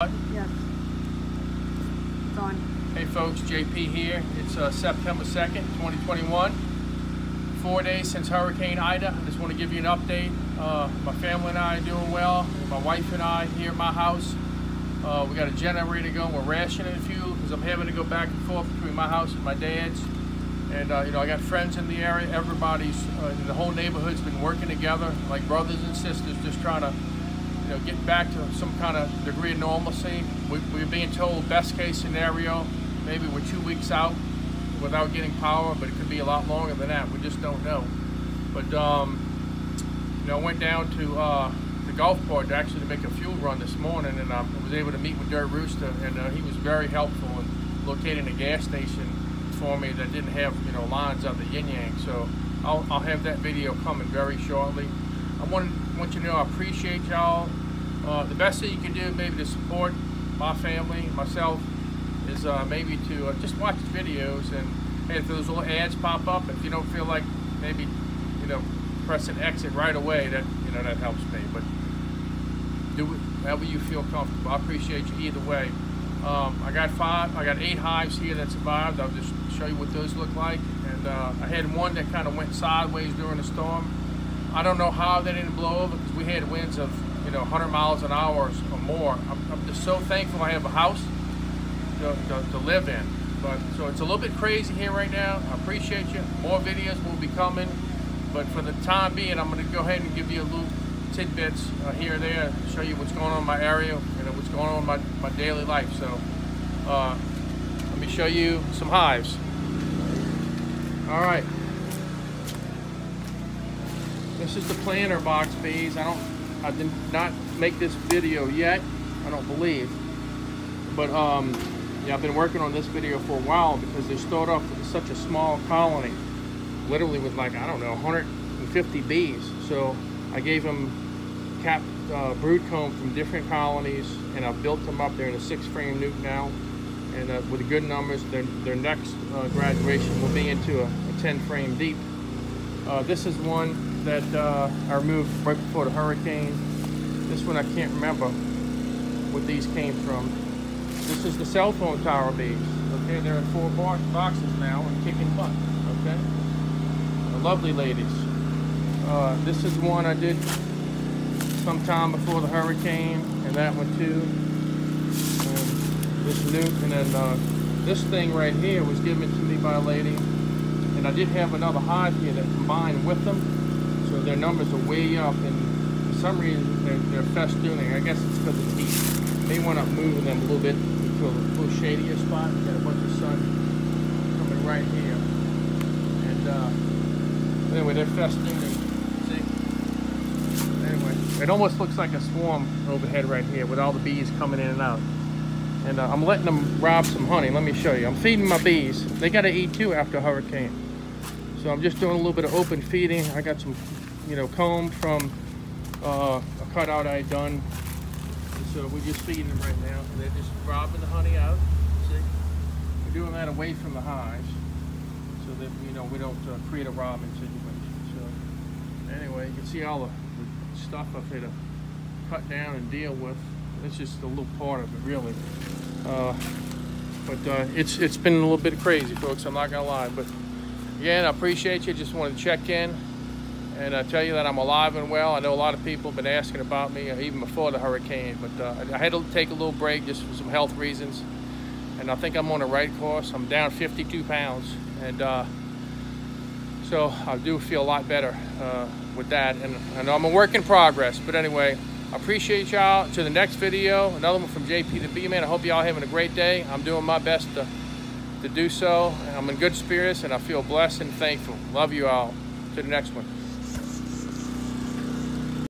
Yes. It's on. Hey folks, JP here. It's uh, September 2nd, 2021. Four days since Hurricane Ida. I just want to give you an update. Uh, my family and I are doing well. My wife and I here at my house. Uh, we got a generator going. We're rationing fuel because I'm having to go back and forth between my house and my dad's. And uh, you know, I got friends in the area. Everybody's, uh, the whole neighborhood's been working together like brothers and sisters, just trying to you know, getting back to some kind of degree of normalcy. We, we're being told best case scenario, maybe we're two weeks out without getting power, but it could be a lot longer than that. We just don't know. But um, you know, I went down to uh, the Gulfport actually to make a fuel run this morning, and I was able to meet with Dirt Rooster, and uh, he was very helpful in locating a gas station for me that didn't have you know lines on the yin yang. So I'll, I'll have that video coming very shortly. I want, want you to know I appreciate y'all. Uh, the best thing you can do maybe to support my family, myself, is uh, maybe to uh, just watch videos and hey, if those little ads pop up, if you don't feel like maybe, you know, press an exit right away, that, you know, that helps me. But do however you feel comfortable. I appreciate you either way. Um, I got five, I got eight hives here that survived. I'll just show you what those look like. And uh, I had one that kind of went sideways during the storm. I don't know how they didn't blow over because we had winds of you know 100 miles an hour or more. I'm, I'm just so thankful I have a house to, to, to, live in. But so it's a little bit crazy here right now. I appreciate you. More videos will be coming, but for the time being, I'm going to go ahead and give you a little tidbits uh, here and there, show you what's going on in my area, know what's going on in my, my daily life. So uh, let me show you some hives. All right. This is the planter box bees. I don't, I did not make this video yet. I don't believe, but um, yeah, I've been working on this video for a while because they start off with such a small colony, literally with like I don't know 150 bees. So I gave them cap uh, brood comb from different colonies, and I've built them up. They're in a six-frame nuc now, and uh, with good numbers. Their their next uh, graduation will be into a, a 10-frame deep. Uh, this is one that uh, I removed right before the hurricane. This one I can't remember what these came from. This is the cell phone tower bees. Okay, they're in four boxes now and kicking butt. Okay, the lovely ladies. Uh, this is one I did sometime before the hurricane, and that one too. And this nuc, and then uh, this thing right here was given to me by a lady, and I did have another hive here that combined with them their numbers are way up, and for some reason they're, they're festooning. I guess it's because of the heat. They want up moving them a little bit to a little shadier spot. We got a bunch of sun coming right here. And uh, anyway, they're festooning. See? Anyway, it almost looks like a swarm overhead right here with all the bees coming in and out. And uh, I'm letting them rob some honey. Let me show you. I'm feeding my bees. They got to eat too after a hurricane. So I'm just doing a little bit of open feeding. I got some you know, comb from uh, a cutout I had done. so we're just feeding them right now. They're just robbing the honey out. See? We're doing that away from the hives so that, you know, we don't uh, create a robbing situation. So anyway, you can see all the, the stuff I've had to cut down and deal with. It's just a little part of it, really. Uh, but uh, it's it's been a little bit crazy, folks. I'm not gonna lie. But again, I appreciate you. Just wanted to check in and I tell you that I'm alive and well. I know a lot of people have been asking about me uh, even before the hurricane, but uh, I had to take a little break just for some health reasons. And I think I'm on the right course. I'm down 52 pounds. And uh, so I do feel a lot better uh, with that. And I know I'm a work in progress. But anyway, I appreciate y'all. To the next video, another one from JP the Bee Man. I hope y'all having a great day. I'm doing my best to, to do so. I'm in good spirits and I feel blessed and thankful. Love you all. To the next one.